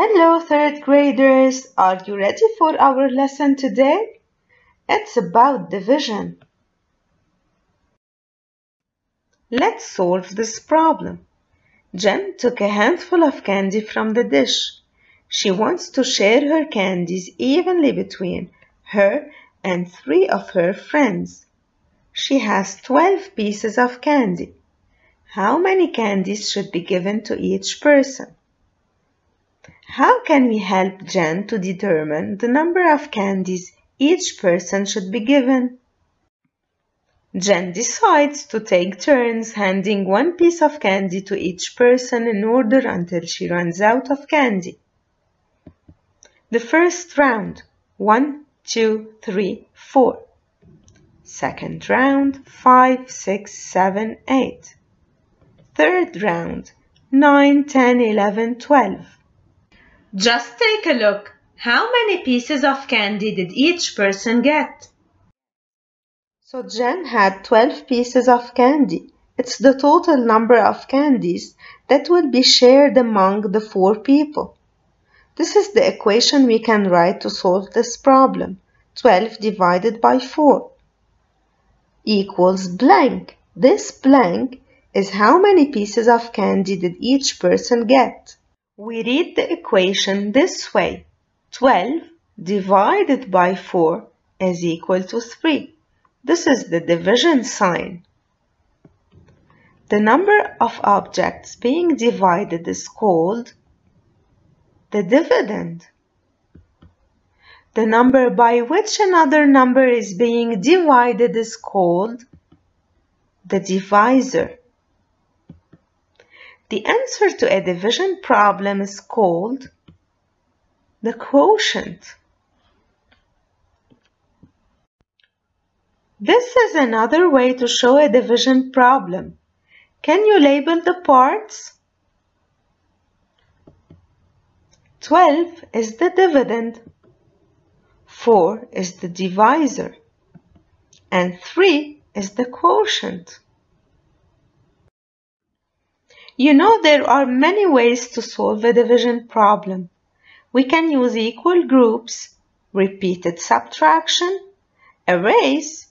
Hello, third graders. Are you ready for our lesson today? It's about division. Let's solve this problem. Jen took a handful of candy from the dish. She wants to share her candies evenly between her and three of her friends. She has 12 pieces of candy. How many candies should be given to each person? How can we help Jen to determine the number of candies each person should be given? Jen decides to take turns handing one piece of candy to each person in order until she runs out of candy. The first round, one, two, three, four. Second round, five, six, seven, eight. Third round, nine, ten, eleven, twelve. Just take a look. How many pieces of candy did each person get? So Jen had 12 pieces of candy. It's the total number of candies that will be shared among the four people. This is the equation we can write to solve this problem. 12 divided by 4 equals blank. This blank is how many pieces of candy did each person get. We read the equation this way. 12 divided by 4 is equal to 3. This is the division sign. The number of objects being divided is called the dividend. The number by which another number is being divided is called the divisor. The answer to a division problem is called the quotient. This is another way to show a division problem. Can you label the parts? 12 is the dividend, 4 is the divisor, and 3 is the quotient. You know there are many ways to solve a division problem. We can use equal groups, repeated subtraction, arrays,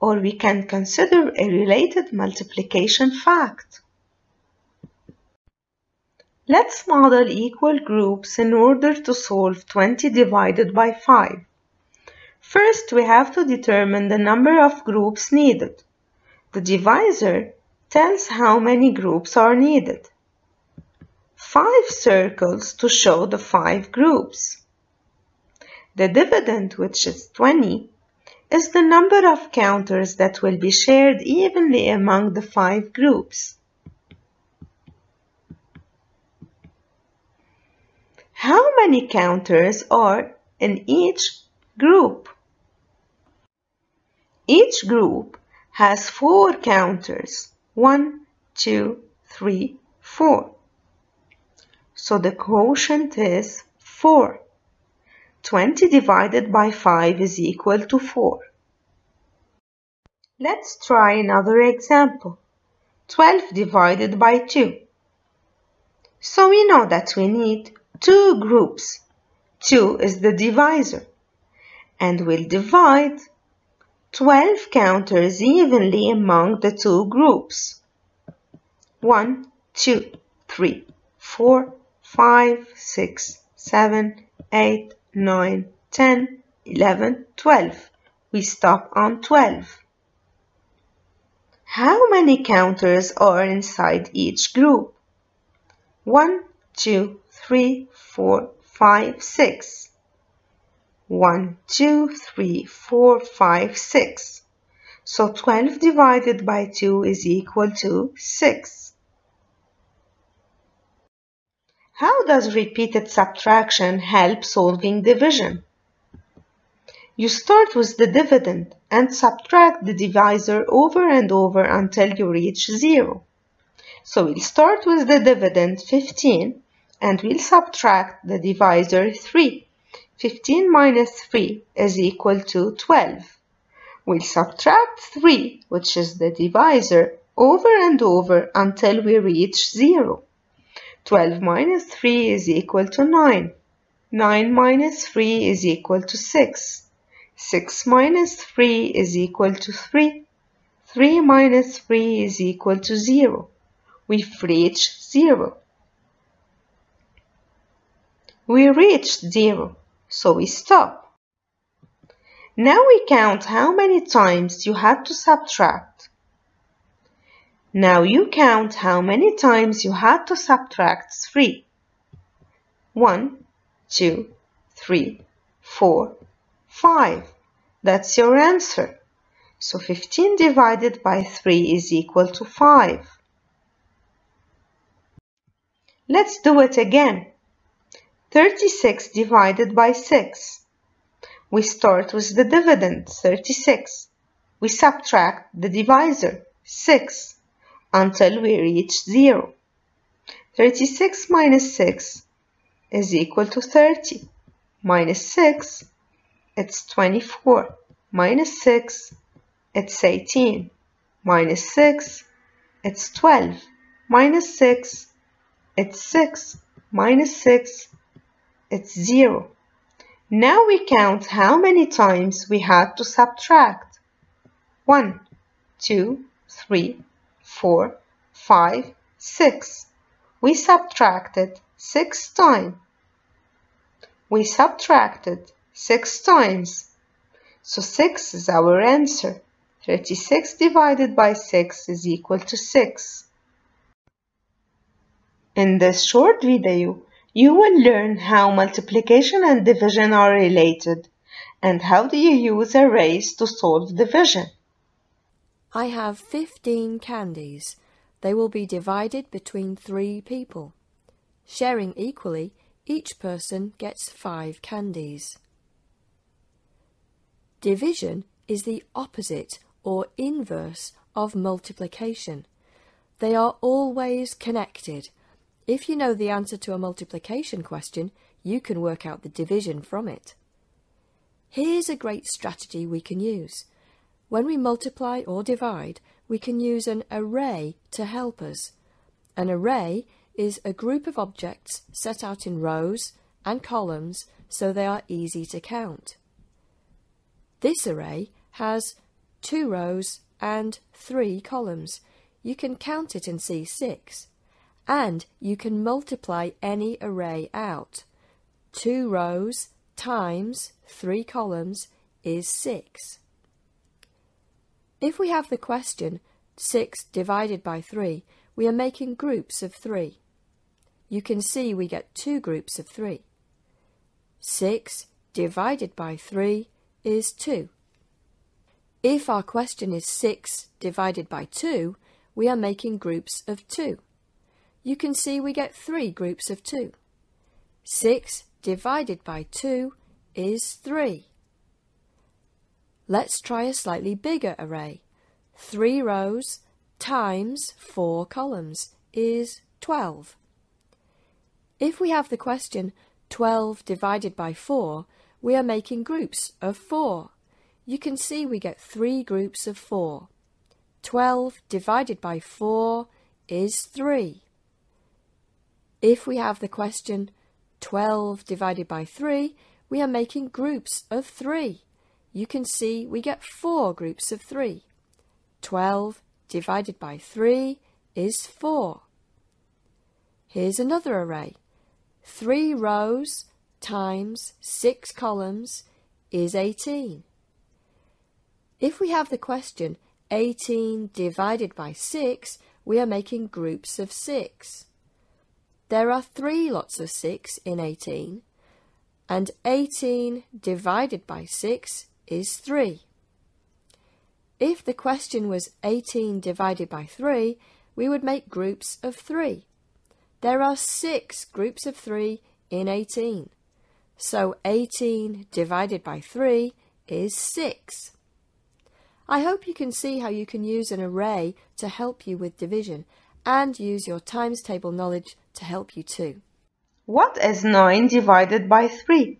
or we can consider a related multiplication fact. Let's model equal groups in order to solve 20 divided by 5. First, we have to determine the number of groups needed. The divisor tells how many groups are needed. Five circles to show the five groups. The dividend, which is 20, is the number of counters that will be shared evenly among the five groups. How many counters are in each group? Each group has four counters. One, two, three, four. So the quotient is 4. 20 divided by 5 is equal to 4. Let's try another example. 12 divided by 2. So we know that we need two groups. 2 is the divisor. And we'll divide 12 counters evenly among the two groups. 1, 2, 3, 4, 5, 6, 7, 8, 9, 10, 11, 12. We stop on 12. How many counters are inside each group? 1, 2, 3, 4, 5, 6. 1, 2, 3, 4, 5, 6. So 12 divided by 2 is equal to 6. How does repeated subtraction help solving division? You start with the dividend and subtract the divisor over and over until you reach 0. So we'll start with the dividend 15 and we'll subtract the divisor 3. 15 minus 3 is equal to 12. We'll subtract 3, which is the divisor, over and over until we reach 0. 12 minus 3 is equal to 9. 9 minus 3 is equal to 6. 6 minus 3 is equal to 3. 3 minus 3 is equal to 0. We've reached 0. We reached 0, so we stop. Now we count how many times you had to subtract. Now you count how many times you had to subtract 3. 1, 2, 3, 4, 5. That's your answer. So 15 divided by 3 is equal to 5. Let's do it again. 36 divided by 6. We start with the dividend, 36. We subtract the divisor, 6, until we reach 0. 36 minus 6 is equal to 30. Minus 6, it's 24. Minus 6, it's 18. Minus 6, it's 12. Minus 6, it's 6. Minus 6, it's 0. Now we count how many times we had to subtract. 1, 2, 3, 4, 5, 6. We subtracted 6 times. We subtracted 6 times. So 6 is our answer. 36 divided by 6 is equal to 6. In this short video, you will learn how multiplication and division are related and how do you use arrays to solve division. I have 15 candies. They will be divided between three people. Sharing equally, each person gets five candies. Division is the opposite or inverse of multiplication. They are always connected. If you know the answer to a multiplication question, you can work out the division from it. Here's a great strategy we can use. When we multiply or divide, we can use an array to help us. An array is a group of objects set out in rows and columns so they are easy to count. This array has two rows and three columns. You can count it and see six. And you can multiply any array out. Two rows times three columns is six. If we have the question 6 divided by 3, we are making groups of 3. You can see we get two groups of 3. 6 divided by 3 is 2. If our question is 6 divided by 2, we are making groups of 2. You can see we get three groups of 2. 6 divided by 2 is 3. Let's try a slightly bigger array. 3 rows times 4 columns is 12. If we have the question 12 divided by 4, we are making groups of 4 you can see we get three groups of four. 12 divided by 4 is 3. If we have the question 12 divided by 3, we are making groups of 3. You can see we get 4 groups of 3. 12 divided by 3 is 4. Here's another array. 3 rows times 6 columns is 18. If we have the question 18 divided by 6, we are making groups of 6. There are three lots of 6 in 18, and 18 divided by 6 is 3. If the question was 18 divided by 3, we would make groups of 3. There are 6 groups of 3 in 18, so 18 divided by 3 is 6. I hope you can see how you can use an array to help you with division and use your times table knowledge to help you too. What is 9 divided by 3?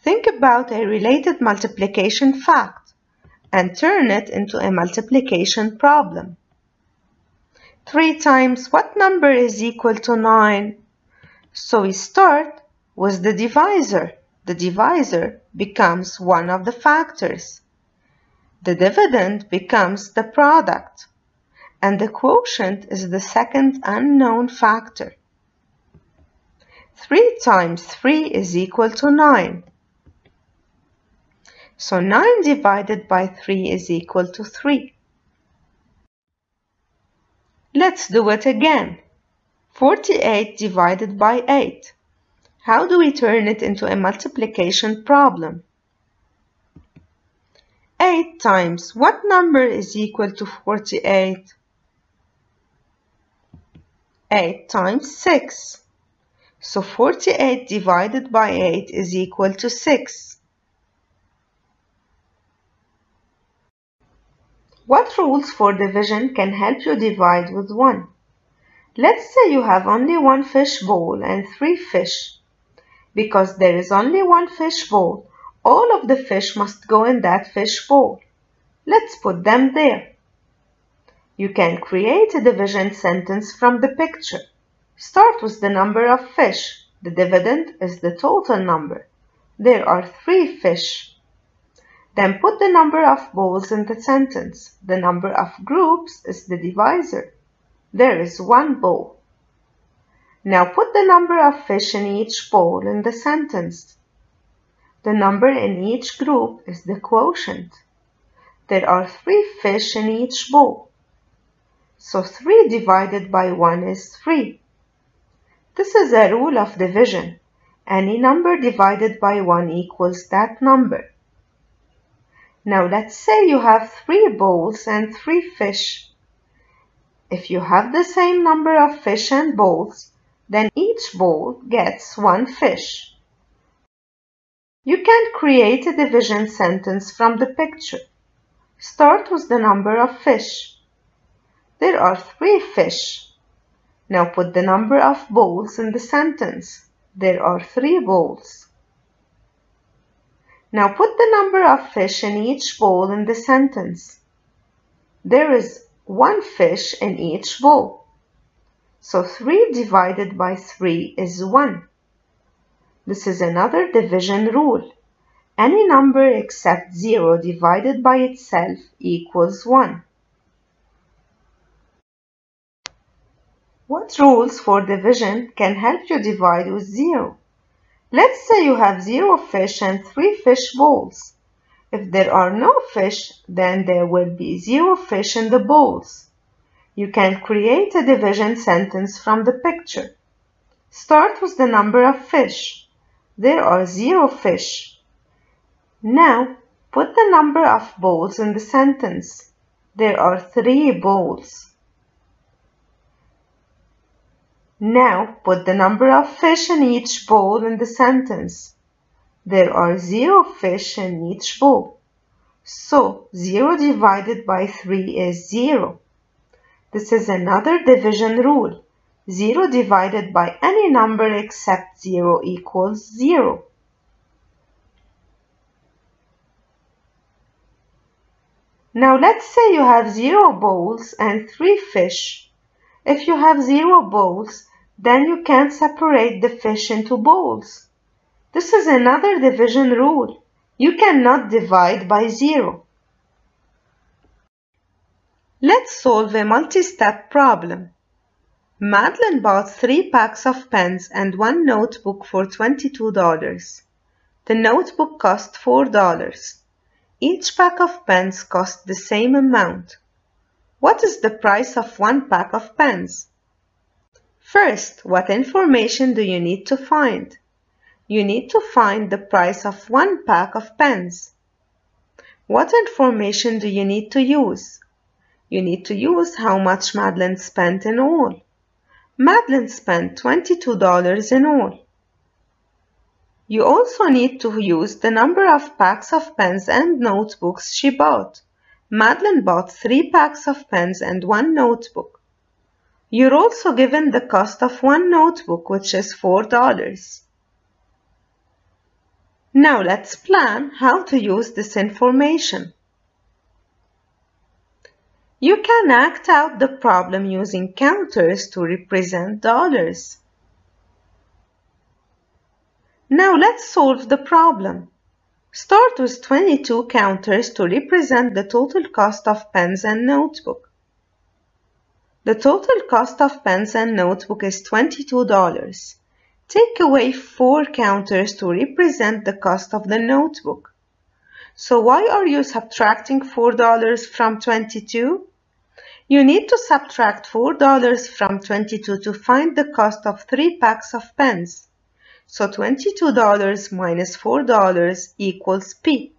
Think about a related multiplication fact and turn it into a multiplication problem. 3 times what number is equal to 9? So we start with the divisor. The divisor becomes one of the factors. The dividend becomes the product. And the quotient is the second unknown factor. 3 times 3 is equal to 9. So 9 divided by 3 is equal to 3. Let's do it again. 48 divided by 8. How do we turn it into a multiplication problem? 8 times what number is equal to 48? 8 times 6. So 48 divided by 8 is equal to 6. What rules for division can help you divide with 1? Let's say you have only one fish bowl and three fish. Because there is only one fish bowl, all of the fish must go in that fish bowl. Let's put them there. You can create a division sentence from the picture. Start with the number of fish. The dividend is the total number. There are three fish. Then put the number of bowls in the sentence. The number of groups is the divisor. There is one bowl. Now put the number of fish in each bowl in the sentence. The number in each group is the quotient. There are three fish in each bowl. So 3 divided by 1 is 3. This is a rule of division. Any number divided by 1 equals that number. Now let's say you have 3 bowls and 3 fish. If you have the same number of fish and bowls, then each bowl gets one fish. You can create a division sentence from the picture. Start with the number of fish. There are three fish. Now put the number of bowls in the sentence. There are three bowls. Now put the number of fish in each bowl in the sentence. There is one fish in each bowl. So 3 divided by 3 is 1. This is another division rule. Any number except 0 divided by itself equals 1. What rules for division can help you divide with 0? Let's say you have 0 fish and 3 fish bowls. If there are no fish, then there will be 0 fish in the bowls. You can create a division sentence from the picture. Start with the number of fish. There are 0 fish. Now, put the number of bowls in the sentence. There are 3 bowls. Now put the number of fish in each bowl in the sentence. There are zero fish in each bowl. So 0 divided by 3 is 0. This is another division rule. 0 divided by any number except 0 equals 0. Now let's say you have 0 bowls and 3 fish. If you have zero bowls, then you can't separate the fish into bowls. This is another division rule. You cannot divide by zero. Let's solve a multi-step problem. Madeline bought three packs of pens and one notebook for $22. The notebook cost $4. Each pack of pens cost the same amount. What is the price of one pack of pens? First, what information do you need to find? You need to find the price of one pack of pens. What information do you need to use? You need to use how much Madeline spent in all. Madeline spent $22 in all. You also need to use the number of packs of pens and notebooks she bought. Madeline bought three packs of pens and one notebook. You're also given the cost of one notebook, which is $4. Now let's plan how to use this information. You can act out the problem using counters to represent dollars. Now let's solve the problem. Start with 22 counters to represent the total cost of pens and notebook. The total cost of pens and notebook is $22. Take away 4 counters to represent the cost of the notebook. So why are you subtracting $4 from 22? You need to subtract $4 from 22 to find the cost of 3 packs of pens. So $22 minus $4 equals P.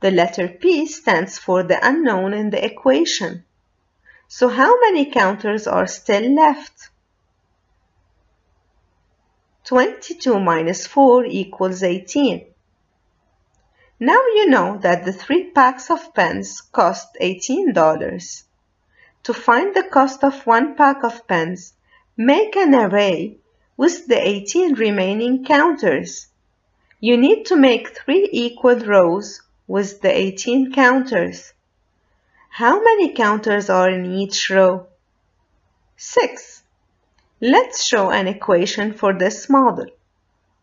The letter P stands for the unknown in the equation. So how many counters are still left? 22 minus 4 equals 18. Now you know that the three packs of pens cost $18. To find the cost of one pack of pens, make an array with the 18 remaining counters. You need to make three equal rows with the 18 counters. How many counters are in each row? 6. Let's show an equation for this model.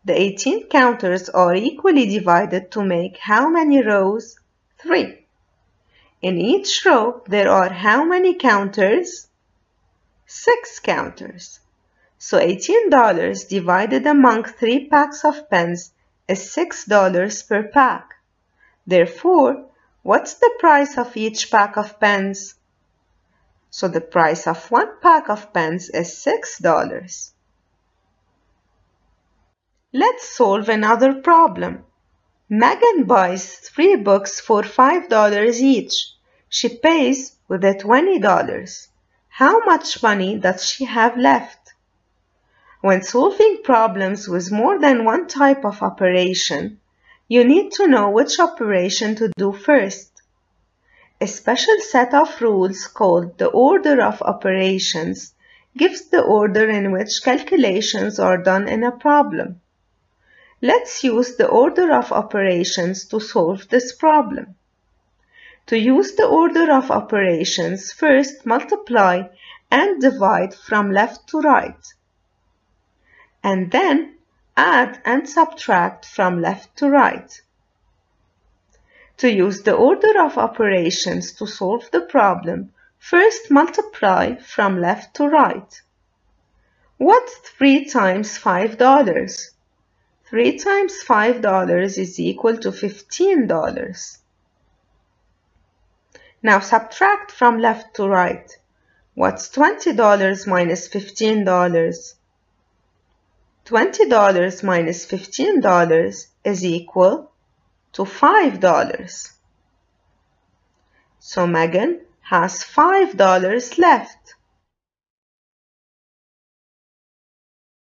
The 18 counters are equally divided to make how many rows? 3. In each row, there are how many counters? Six counters. So $18 divided among three packs of pens is $6 per pack. Therefore, what's the price of each pack of pens? So the price of one pack of pens is $6. Let's solve another problem. Megan buys three books for $5 each. She pays with the $20. How much money does she have left? When solving problems with more than one type of operation, you need to know which operation to do first. A special set of rules called the order of operations gives the order in which calculations are done in a problem. Let's use the order of operations to solve this problem. To use the order of operations, first multiply and divide from left to right. And then add and subtract from left to right. To use the order of operations to solve the problem, first multiply from left to right. What's 3 times $5? 3 times $5 is equal to $15. Now subtract from left to right. What's $20 minus $15? $20 minus $15 is equal to $5. So Megan has $5 left.